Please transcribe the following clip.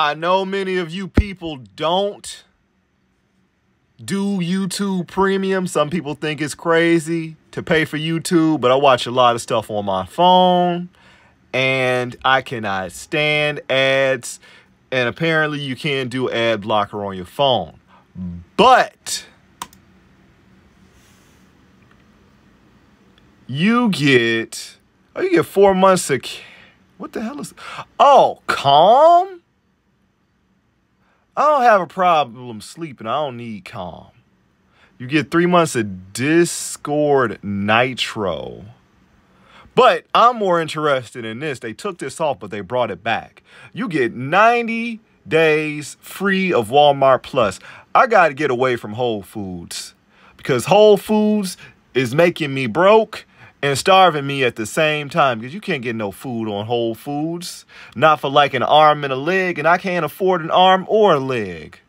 I know many of you people don't do YouTube Premium. Some people think it's crazy to pay for YouTube, but I watch a lot of stuff on my phone and I cannot stand ads. And apparently, you can do ad blocker on your phone. But you get, oh, you get four months of, what the hell is, oh, calm? I don't have a problem sleeping. I don't need calm. You get three months of Discord Nitro. But I'm more interested in this. They took this off, but they brought it back. You get 90 days free of Walmart Plus. I got to get away from Whole Foods because Whole Foods is making me broke and starving me at the same time because you can't get no food on Whole Foods. Not for like an arm and a leg, and I can't afford an arm or a leg.